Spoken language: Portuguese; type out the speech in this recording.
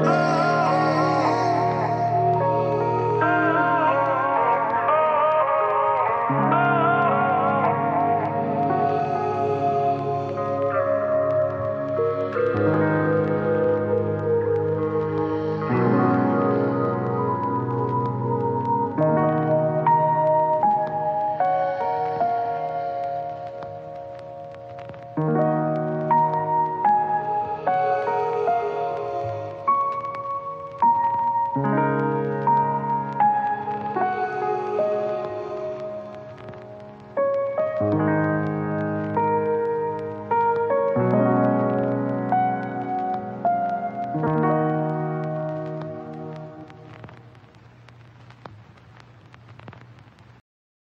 Ah!